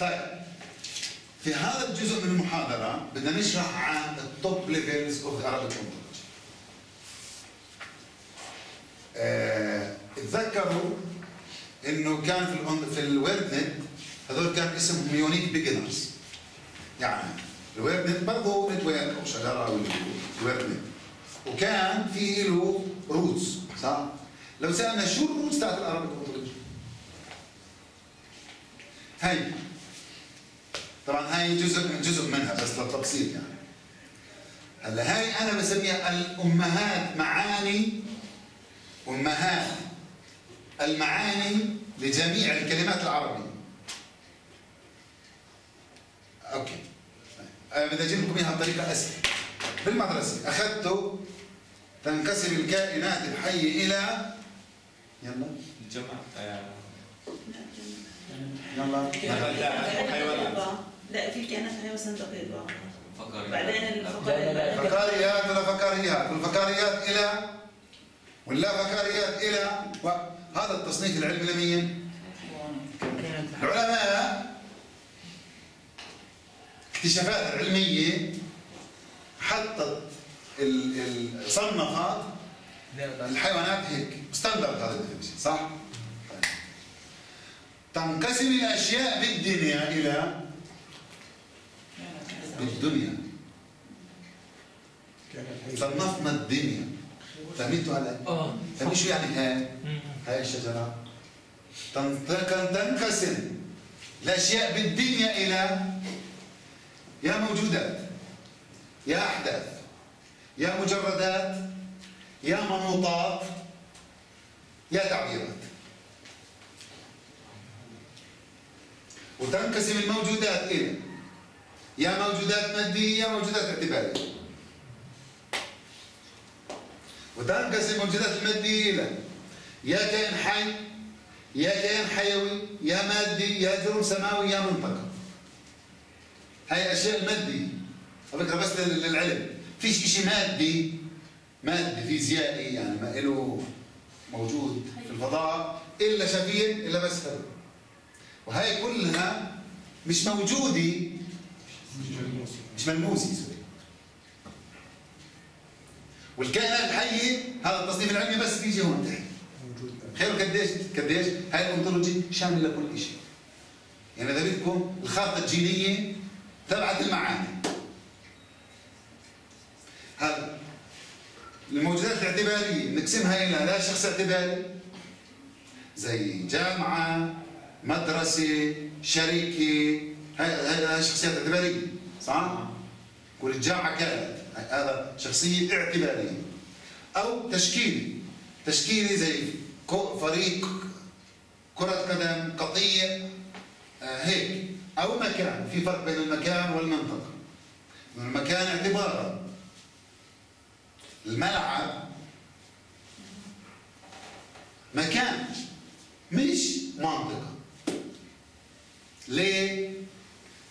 طيب في هذا الجزء من المحاضرة بدنا نشرح عن ال top levels of the Arabic ontology. آه، اتذكروا إنه كان في في ال WordNet هذول كان اسمهم unique beginners. يعني ال WordNet برضه network أو شجرة أو ال WordNet. وكان في له roots صح؟ لو سألنا شو ال roots تاعت ال Arabic ontology؟ هي طبعا هاي جزء جزء منها بس للتبسيط يعني. هلا هاي أنا بسميها الأمهات معاني أمهات المعاني لجميع الكلمات العربية. أوكي. أنا بدي أجيب لكم إياها بطريقه اسهل بالمدرسة اخذته تنقسم الكائنات الحية إلى يلا. الجمع آه، يلا. نباتات وحيوانات لا في كائنات حية بس دقيقة بعدين الفقرات فقاريات ولا فقاريات والفقاريات إلى ولا فقاريات إلى و... هذا التصنيف العلمي لمين؟ العلماء اكتشافات علمية حطت ال... ال... صنفت الحيوانات هيك standard هذا ال definition صح؟ طيب. تنقسم الأشياء بالدنيا إلى بالدنيا صنفنا الدنيا. فهمتوا علي؟ آه. فهمتوا شو يعني هاي؟ هاي كان تنقسم. الأشياء بالدنيا إلى يا موجودات يا أحداث يا مجردات يا منوطات يا تعبيرات. وتنقسم الموجودات إلى يا موجودات مادية يا موجودات اعتبارية. وتنقسم الموجودات المادية إلى يا كائن حي يا كائن حيوي يا مادي يا جرم سماوي يا منطقة. هاي الأشياء المادية. على فكرة بس لل- للعلم. فيش إشي مادي مادي فيزيائي يعني ما له موجود في الفضاء إلا شفير إلا بس هذا. وهي كلها مش موجودة مش ملموسة sorry والكائنات الحية هذا التصنيف العلمي بس بيجي هون تحت تخيلوا قديش؟ قديش؟ هاي ال ontology شامله لكل شيء يعني إذا بدكم الخارطة الجينية تبعت المعاني. هلا الموجودات الاعتبارية نقسمها إلى لا شخص اعتباري زي جامعة مدرسة شركه هاي هاي شخصيات اعتبارية صح؟ كل الجامعة كانت. هذا شخصية اعتبارية. أو تشكيلي تشكيلي زي فريق كرة قدم قطيع آه، هيك. أو مكان. في فرق بين المكان والمنطقة. المكان اعتبارا. الملعب مكان مش منطقة. ليه؟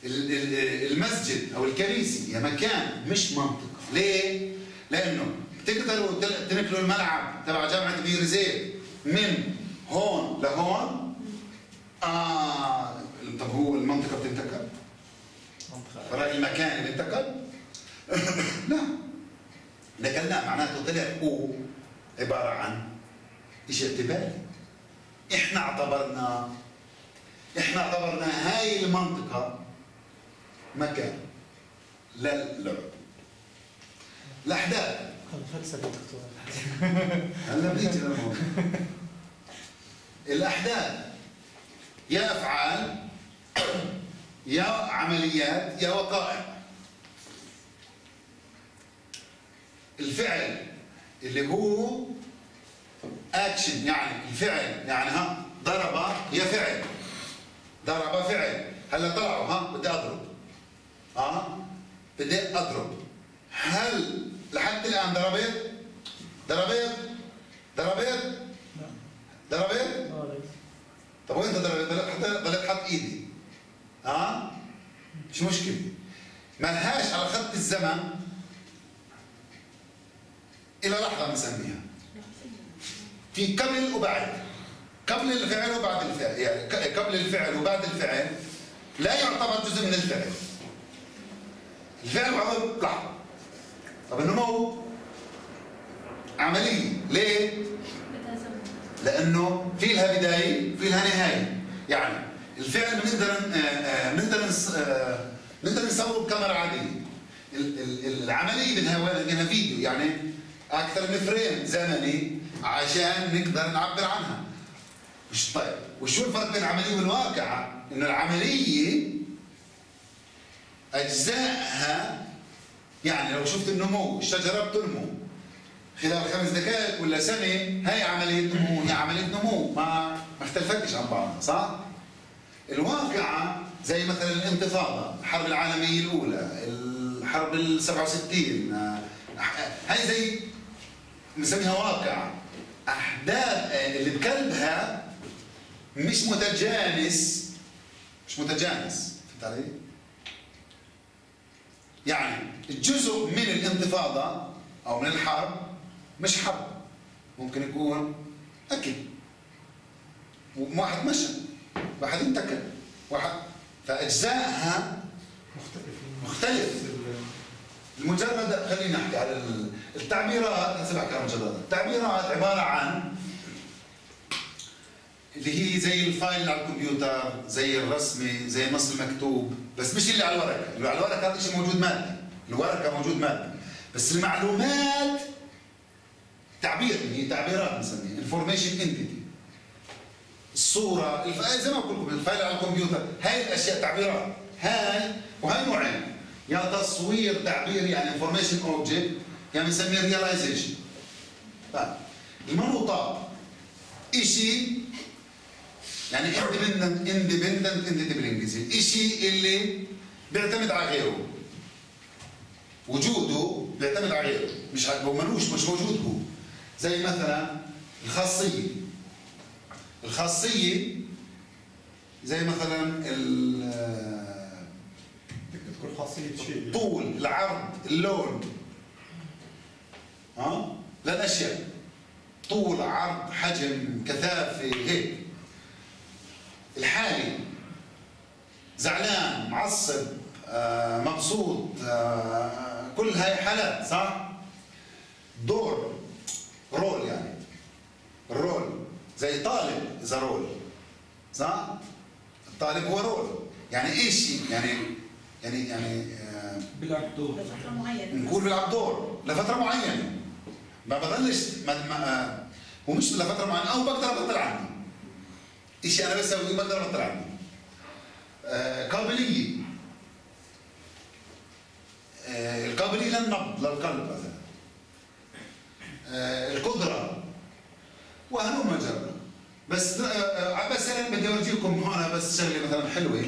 ال- ال- المسجد أو الكنيسة هي مكان مش منطقة ليه؟ لأنه بتقدروا تنقلوا الملعب تبع جامعة بير زيت من هون لهون آه طب هو المنطقة بتنتقل؟ فرق المكان؟ لا لكن لا معناته طلع هو عبارة عن شيء اعتباري إحنا اعتبرنا إحنا اعتبرنا هاي المنطقة مكان. للعب الأحداث. الفلسفه يا دكتور هلا بنيجي للموضوع الأحداث. يا أفعال يا عمليات يا وقائع. الفعل اللي هو اكشن يعني الفعل يعني ها ضرب هي فعل. ضرب فعل. هلا طلعوا ها بدي أضرب. آه. بدي أضرب. هل لحد الآن ضربت ضربت ضربت ضربت آه. طب وين ضربت ضليت حط إيدي. ها مش مشكلة. ملهاش على خط الزمن. إلى لحظة بنسميها في قبل وبعد قبل الفعل وبعد الفعل؟ يعني قبل الفعل وبعد الفعل؟ لا يعتبر جزء من الفعل. الفعل بعضه لحظة طب النمو عملية. ليه؟ لأنه في لها بداية في لها نهاية. يعني الفعل بنقدر آه، آه، بنقدر آه، بنقدر نصوره بكاميرا عادية. ال- ال- العملية بدها بدها فيديو. يعني أكثر من فريم زمني عشان نقدر نعبر عنها. مش طيب. وشو الفرق بين العملية والواقعة؟ إنه العملية أجزائها يعني لو شفت النمو الشجرة بتنمو خلال خمس دقائق ولا سنة هاي عملية نمو هي عملية نمو. ما ما اختلفتش عن بعضها صح؟ الواقعة زي مثلا الانتفاضة الحرب العالمية الأولى الحرب ال 67 آه، هاي زي بنسميها واقعة. أحداث اللي بقلبها مش متجانس مش متجانس. فهمت علي؟ يعني الجزء من الانتفاضة أو من الحرب مش حرب ممكن يكون أكل. واحد مشى واحد انتكل واحد فأجزائها مختلف. المجرد خلينا نحكي على ال- التعبيرات بحكي عن مجردات التعبيرات عبارة عن اللي هي زي ال file على الكمبيوتر زي الرسمي زي النص المكتوب. بس مش اللي على الورقة. اللي على الورقة هذا شيء موجود مادي. الورقة موجود مادي. بس المعلومات تعبير هي تعبيرات بنسميها. information entity الصورة. زي ما بقول لكم ال file على الكمبيوتر. هاي الأشياء تعبيرات. هاي وهي نوعين. يا تصوير تعبيري يعني information object يعني بنسميه realization طيب. المنوطات. شيء يعني dependent dependent بالإنجليزي. الشيء اللي بيعتمد على غيره. وجوده بيعتمد على غيره. مش هو ملوش مش موجود هو. زي مثلا الخاصية. الخاصية زي مثلا ال- تذكر خاصية شيء. الطول العرض اللون. ها؟ للأشياء. طول عرض حجم كثافة هيك. الحالي. زعلان معصب آه، مبسوط آه، كل هاي حالات صح؟ دور role يعني. ال role زي طالب إذا role صح؟ الطالب هو role. يعني إيش يعني يعني يعني آه، بيلعب دور. لفترة معينة. نقول بيلعب دور لفترة معينة. ما بضلش ما ما هو مش لفترة معينة أو بقدر ابطل عني شيء أنا بسويه بقدر ابطل عني آه، قابليه آه، القابليه للنبض للقلب مثلا. آه، القدرة. وهلم جرا بس آه، آه، بس أنا بدي أورجيكم هون بس شغله مثلا حلوة.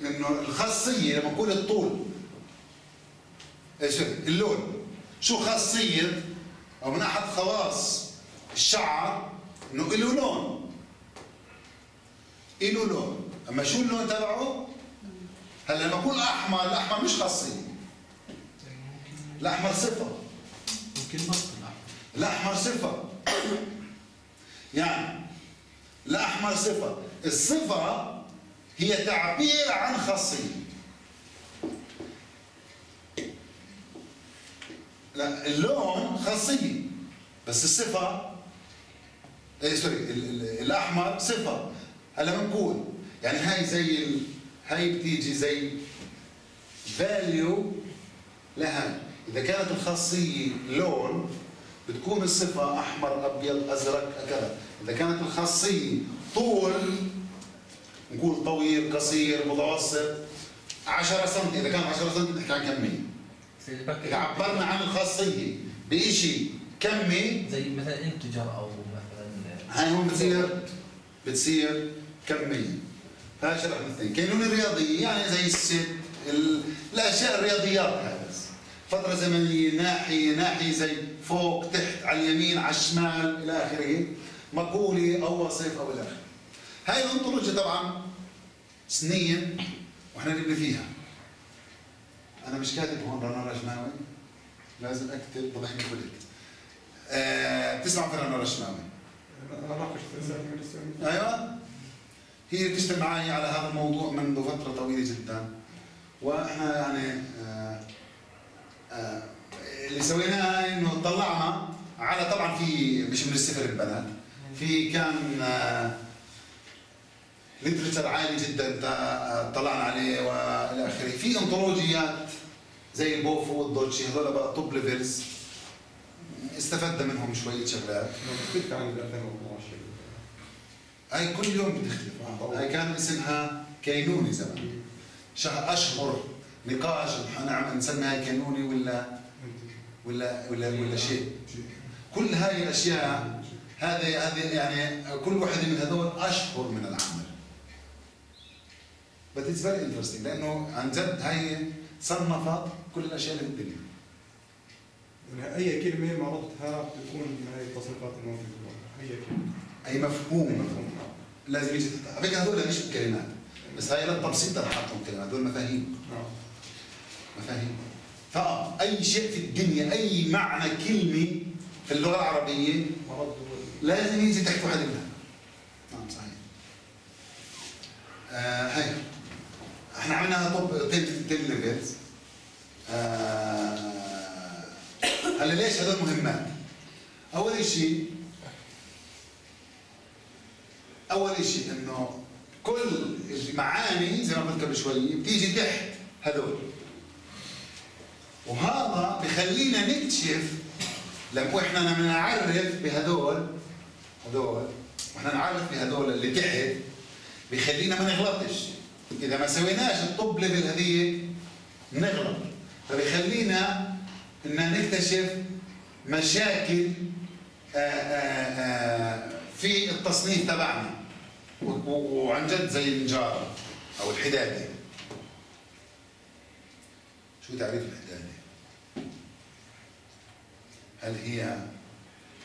إنه الخاصية لما نقول الطول. اللون. شو خاصية؟ أو من أحد خواص الشعر إنه له لون. له لون. أما شو اللون تبعه؟ هلا لما أقول أحمر. الأحمر مش خاصية الأحمر صفة الأحمر. صفة يعني الأحمر صفة الصفة هي تعبير عن خاصية لا اللون خاصية بس الصفة إيه سوري ال- ال- الأحمر صفة هلا بنقول يعني هاي زي ال... هاي بتيجي زي value لها. إذا كانت الخاصية لون بتكون الصفة أحمر أبيض أزرق كذا إذا كانت الخاصية طول نقول طويل قصير متوسط 10 سم إذا كان 10 سم نحكي عن كمية. إذا عبرنا عن الخاصية بشيء كمي زي مثلا integer أو مثلا هاي هون بتصير بتصير كمية. فهذا شرح من الاثنين كانون الرياضية يعني زي الست ال... الأشياء الرياضيات بس. فترة زمنية ناحية ناحية زي فوق تحت على اليمين على الشمال إلى آخره. مقولة أو وصف أو إلى آخره هاي الأنطولوجيا طبعا سنين وإحنا نبني فيها. أنا مش كاتب هون رنا رجماوي لازم أكتب ضبحني فلت أه... تسمع في رنا السؤال أيوه. هي بتشتغل معي على هذا الموضوع منذ فترة طويلة جدا. وإحنا يعني آه آه اللي سويناه إنه طلعنا على طبعا في مش من الصفر البنات في كان آه ليترشر عالي جدا طلعنا عليه وإلى آخره. في انطولوجيات زي ال BFO وال DOLCE هذول بقى top levels استفدنا منهم شوية شغلات. عن 2012 هاي كل يوم بتختلف هاي كان اسمها كينوني زمان. شهر أشهر نقاش نعم نسميها كينوني ولا ولا ولا ولا شيء. كل هاي الأشياء هذه هذه يعني كل واحدة من هذول أشهر من العمل. But it's very interesting لأنه عن جد هاي صنفت كل الأشياء اللي بالدنيا يعني أي كلمة مرضتها بتكون من هاي التصنيفات الموجوده أي كلمة. أي مفهوم مفهوم. لازم يجي على فكرة هذول مش كلمات بس هاي للتبسيط اللي حطهم كلمات هذول مفاهيم. نعم. مفاهيم. فأي شيء في الدنيا أي معنى كلمة في اللغة العربية مرض لازم يجي تحت واحد منها. نعم صحيح. آه هاي. إحنا عملنا 10 10 ليفلز هلا ليش هذول مهمات؟ أول شيء أول شيء إنه كل المعاني زي ما قلت قبل شوي بتيجي تحت هذول. وهذا بخلينا نكتشف لما إحنا نعرف بهذول هذول وإحنا نعرف بهذول اللي تحت بخلينا ما نغلطش. إذا ما سويناش الطب ليفل هذه نغلط. فبيخلينا إن نكتشف مشاكل آآ آآ في التصنيف تبعنا. وعن جد زي النجارة أو الحدادة. شو تعريف الحدادة؟ هل هي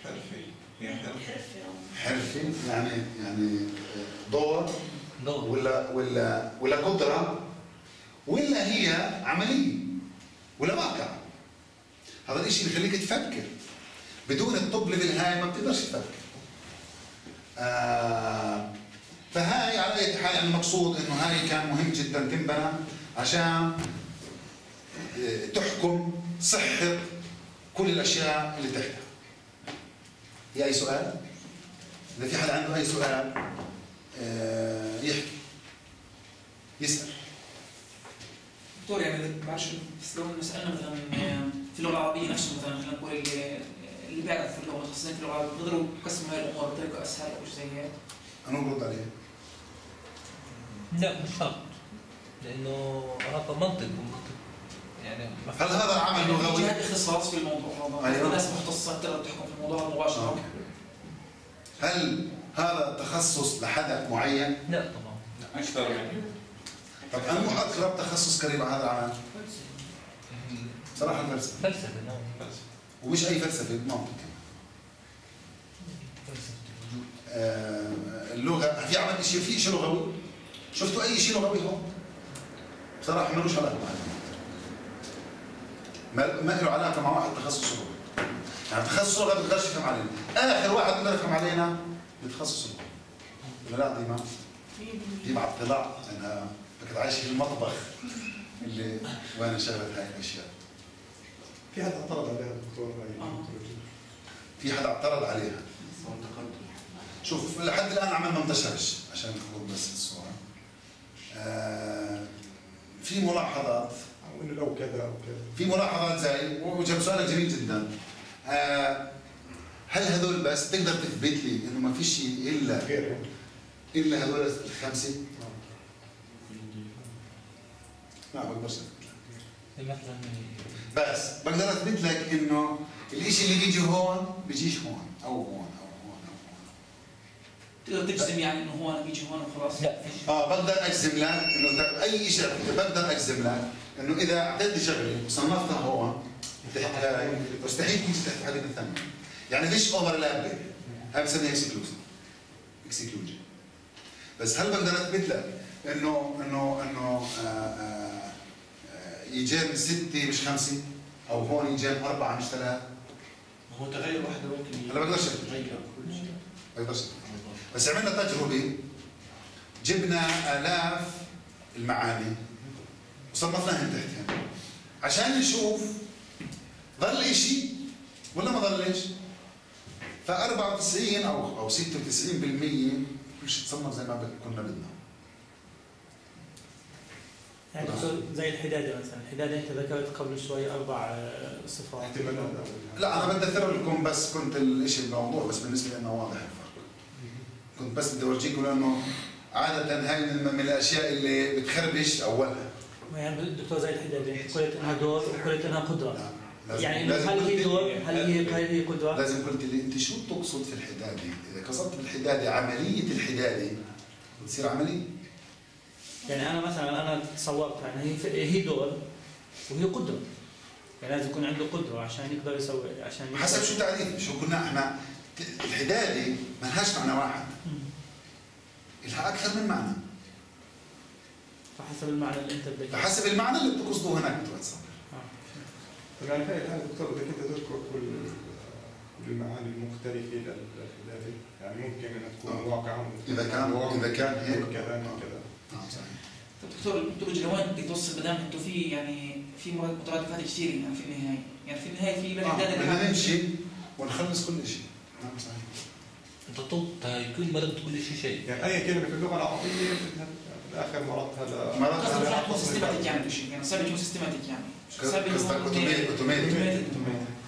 حرفي هي حرفي حرفة. يعني يعني دور؟ دور. ولا ولا ولا قدرة؟ ولا هي عملية؟ ولا واقع؟ هذا الشيء اللي يخليك تفكر. بدون ال top level هاي ما بتقدرش تفكر. آه فهاي على اي حال يعني المقصود إنه هاي كان مهم جدا تنبنى عشان آه، تحكم صحة كل الأشياء اللي تحتها. في أي سؤال؟ إذا في حد عنده أي سؤال آه، يحكي يسأل. دكتور يعني معلش بس لو سالنا مثلا في اللغة العربية نفسه مثلا خلينا نقول اللي اللي بيعرف في اللغة متخصصين في اللغة العربية بيقدروا يقسموا هاي الأمور بطريقة أسهل أو شيء زي هيك؟ أنا برد عليه لا مش شرط. لأنه هذا منطق ومنطق يعني هل هذا عمل يعني في لغوي؟ جهات اختصاص في الموضوع هذا أيوة. في ناس مختصه تقدر تحكم في الموضوع مباشرة. هل هذا تخصص لحدا معين؟ لا طبعا. أكثر من طب أنا أقرب تخصص قريب على هذا العمل؟ صراحة الفلسفه فلسفة نعم. ومش أي فلسفة منطق. فلسفة الوجود. آه، اللغة في عمل شيء في شيء لغوي؟ شفتوا أي شيء لغوي هون؟ بصراحة ملوش علاقة معنا ما ما له علاقة مع واحد تخصص لغوي يعني تخصص لغه بيقدرش يفهم علينا آخر واحد بيقدر يفهم علينا بتخصص ولا لا ديما. دي مع اطلاع انها كنت عايش في المطبخ اللي وأنا شغلت هاي الأشياء. في حد اعترض عليها الدكتور هاي آه. في حدا اعترض عليها؟ شوف لحد الآن عمل ما انتشرش عشان نكون بس الصورة في ملاحظات. أو إنه لو كذا أو كذا. في ملاحظات زي وجب سؤال جميل جدا. آه هل هذول بس تقدر تثبت لي إنه ما في شيء إلا غير هيك إلا هذول الخمسة؟ لا ما بقدرش. مثلا بس بقدر أثبت لك إنه الشيء اللي بيجي هون بيجيش هون أو هون أو هون أو هون تقدر تجزم يعني إنه هو أنا بيجي هون وخلاص؟ لا. فيش آه بقدر أجزم لك إنه ت- أي شيء بقدر أجزم لك إنه إذا اعطيتني شغله وصنفتها هون مستحيل تيجي تحت حاجة ثانية يعني فيش overlap هاي بسميها exclusive exclusion بس هل بقدر أثبت لك إنه إنه إنه آه، آه، آه، يجين ستة مش خمسة؟ أو هون يجين أربعة مش ثلاث هو تغير واحدة ممكن هلا بقدرش يغير كل شيء. بقدرش بس عملنا تجربه جبنا آلاف المعاني. وصنفناهم تحتها عشان نشوف ضل إشي ولا ما ضلش ف 94 أو أو 96% كل شيء تصنف زي ما بد- كنا بدنا. يعني زي الحدادة مثلا. الحدادة أنت ذكرت قبل شوي أربع آه، صفات. احتمالات. لا أنا بدي أثر لكم بس كنت الإشي الموضوع بس بالنسبة لي أنه واضح. كنت بس بدي أورجيكم لأنه عادة هاي من من الأشياء اللي بتخربش أولها. يعني دكتور زي الحداده انت قلت إنها دور وقلت إنها قدرة. لا، لازم- يعني لازم هل هي دور؟ هل هي هل هي قدرة؟ لازم قلت لي أنت شو بتقصد في الحدادة؟ إذا قصدت بالحدادة عملية الحدادة بتصير عملية؟ يعني أنا مثلا أنا تصورت يعني هي هي دور وهي قدرة. يعني لازم يكون عنده قدرة عشان يقدر يسوي عشان يقدر حسب شو تعريف شو قلنا إحنا الحدادة ما لهاش معنى واحد. مم. لها أكثر من معنى فحسب المعنى اللي أنت بدك فحسب المعنى اللي بتقصده هناك آه. طب يعني في الحال دكتور بدك انت تذكر كل كل المعاني المختلفة للحداده يعني ممكن إنها تكون آه. واقعا إذا كان- إذا كان هيك. كذا كذا نعم صحيح طب دكتور الميثولوجيا لوين بدك توصل ما دام أنتم في يعني في مترادفات كثير يعني في النهاية يعني في النهاية في آه، بدنا حاطط- نمشي ونخلص كل شيء نعم صحيح أنت طلت هاي كل شيء شيء. يعني اي كلمه في اللغة العربية بدها في الآخر مرتها ل مرات قصدي مش رح تكون لا. systematic يعني. شيء يعني صعب يكون systematic يعني automate automate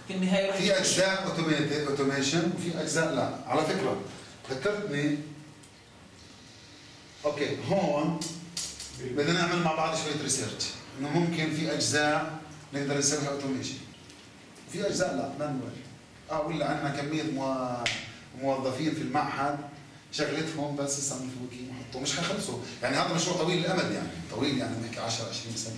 في النهاية رح في أجزاء automate automation وفي أجزاء لا. على فكرة ذكرتني okay هون بدنا نعمل مع بعض شوية research إنه ممكن في أجزاء نقدر نسويها automation. في أجزاء لا manual آه ولا عندنا كمية مو- موظفين في المعهد شغلتهم بس يصنفوا كي يحطوا مش حيخلصوا يعني هذا مشروع طويل الامد يعني طويل يعني بنحكي 10 20 سنة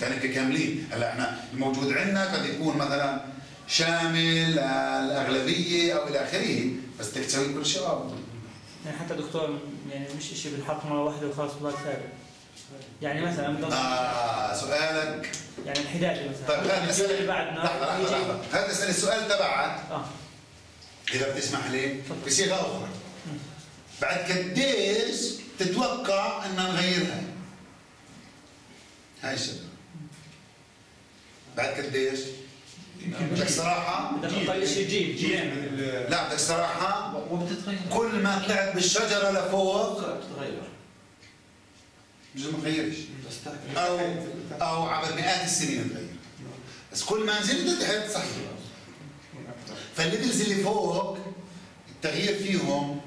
يعني. يعني كاملين هلأ إحنا الموجود عندنا قد يكون مثلا شامل الأغلبية أو إلى آخره بس بدك تسوي كل شيء. يعني حتى دكتور يعني مش شيء بالحق مرة واحدة وخلاص بضل ثابت يعني مثلا آه سؤالك. يعني الحدادة مثلا. طيب هذا اسئله اللي بعدنا لحظة لحظة هذا السؤال تبعك. آه. إذا بتسمح لي بصيغة أخرى. بعد قديش تتوقع ان نغيرها؟ هاي الشغله بعد قديش؟ بدك صراحة؟ بدك أقل شيء جيل جيل لا بدك صراحة وبتتغير. كل ما طلعت بالشجرة لفوق بتتغير. ما تغيرش. أو أو عبر مئات السنين تغير بس كل ما نزلت تحت صحيح. فالليفلز اللي فوق التغيير فيهم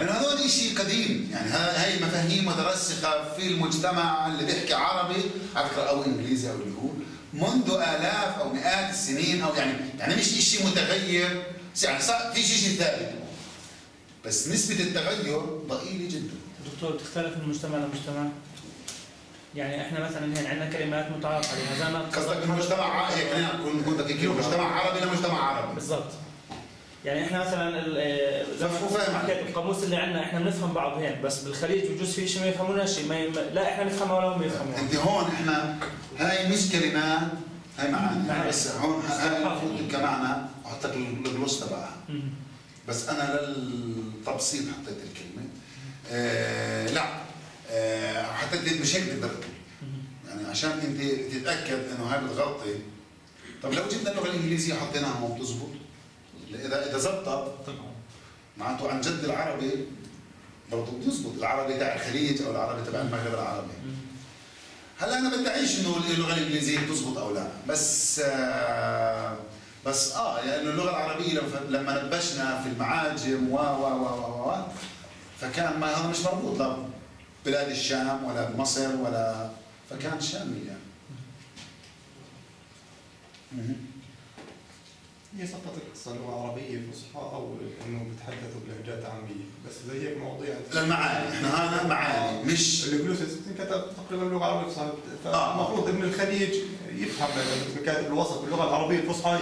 من هذول شيء قديم. يعني ها- هاي مفاهيم مترسخه في المجتمع اللي بيحكي عربي على فكرة أو إنجليزي أو اللي هو منذ آلاف أو مئات السنين أو يعني يعني مش شيء متغير. يعني صح في شيء ثابت. بس نسبة التغير ضئيلة جدا. دكتور بتختلف من مجتمع لمجتمع؟ يعني إحنا مثلا هنا عندنا كلمات متعارف عليها زي ما قصدك من مجتمع عربي هيك نكون دقيقين مجتمع عربي لمجتمع عربي. بالضبط. يعني إحنا مثلا آه،. حكيت القاموس اللي عندنا إحنا بنفهم بعض هيك بس بالخليج بجوز في شيء ما يفهموناش شيء ما ي- لا إحنا نفهمها ولا هم يفهموها أنت هون إحنا هاي مش كلمات هاي معاني. بس هون هاي المفروض كمعنى أحط لك الجلوس تبعها. بس أنا للتبسيط حطيت الكلمة آه لا آه حطيت مش هيك. يعني عشان أنت تتأكد إنه هاي بتغطي طب لو جبنا اللغة الإنجليزية حطيناها ما بتزبط اذا إذا زبطت معناته عن جد العربي برضه بيزبط. العربي تبع الخليج أو العربي تبع المغرب العربي. هلا أنا بدعيش إنه اللغة الإنجليزية بتزبط أو لا؟ بس آه بس آه لأنه اللغة العربية لما- نبشنا في المعاجم و و و و و فكان ما هذا مش مربوط لا بلاد الشام ولا بمصر ولا فكان شامل يعني. هي سقط القصة لغه عربيه فصحى أو إنه بيتحدثوا بلهجات عامية. بس زي هيك مواضيع. للمعاني إحنا هنا معاني. مش الجلوسس انكتب تقريبا باللغة العربيه الفصحى آه. فالمفروض إبن الخليج يفهم لما كاتب الوسط باللغة العربية الفصحى.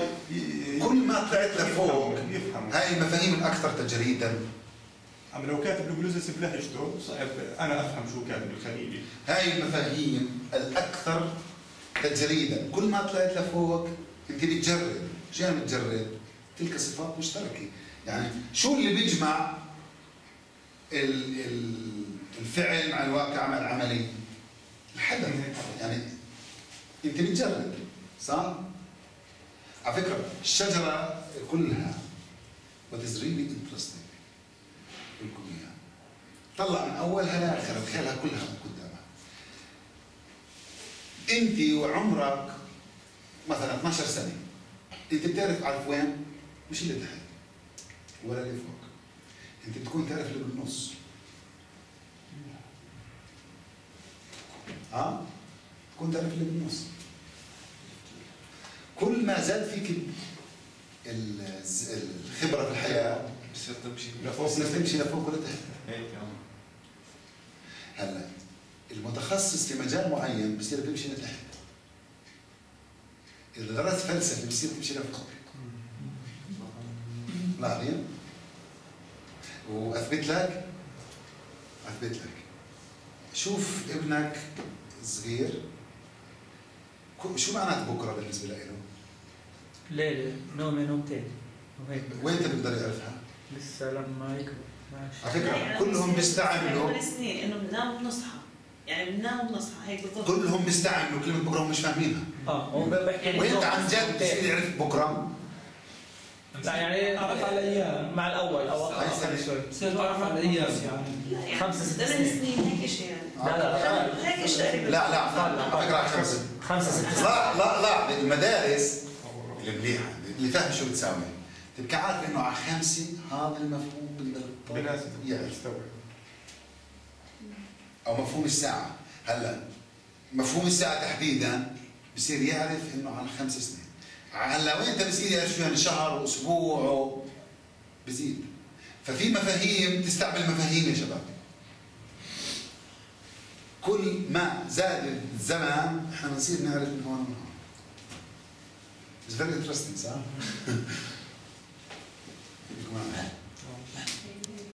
كل ما طلعت لفوق يفهم هاي المفاهيم الأكثر تجريدا. أما لو كاتب الجلوسس بلهجته صعب أنا أفهم شو كاتب الخليجي. هاي المفاهيم الأكثر تجريدا. كل ما طلعت لفوق انت بتجرد شو يعني بتجرد تلك صفات مشتركة. يعني شو اللي بيجمع ال ال الفعل مع الواقع مع العملي؟ الحدث يعني انت بتجرب صح؟ على فكرة الشجرة كلها what is really interesting لكم اياها طلع من اولها لاخرها تخيلها كلها قدامها. انت وعمرك مثلا 12 سنة انت بتعرف عارف وين؟ مش اللي تحت ولا اللي فوق. انت بتكون تعرف اللي بالنص. ها؟ تكون تعرف اللي بالنص. كل ما زاد فيك ال- ال- الخبرة في الحياة. بصير تمشي. بتصير تمشي لفوق هيك آه هلا المتخصص في مجال معين بصير بيمشي لتحت. اذا درست فلسفه بصير تمشي لفوق لاحظين وأثبت لك؟ أثبت لك. شوف ابنك صغير. شو معنات بكرة بالنسبة له ليلة نومي نومتين وهيك وين انت بتقدر يعرفها؟ لسه لما يكبر. ماشي. على فكرة كلهم بيستعملوا. سنين إنه بننام وبنصحى يعني بننام وبنصحى هيك بالضبط. كلهم بيستعملوا كلمة بكرة هم مش فاهمينها. آه وانت عن جد نومتين. يعرف بكرة؟ لا يعني أعرف على أيام مع الأول. أو أقل. شوي. بصير تعرف على الأيام يعني يعني خمسة ست ثمان سنين. هيك شيء يعني. لا لا هيك شيء لا لا على فكرة خمسة ست لا لا لا المدارس المليحه اللي فاهم شو بتساوي. تبقى عارف إنه على خمسة هذا المفهوم بناسب يعرف يستوعب أو مفهوم الساعة. هلأ مفهوم الساعة تحديدا بصير يعرف إنه عن خمس سنين. هلأ وين بصير يعرف شو يعني شهر وأسبوع بزيد. ففي مفاهيم تستعمل مفاهيم يا شباب. كل ما زاد الزمن إحنا بنصير نعرف من هون ومن هون It's very interesting صح؟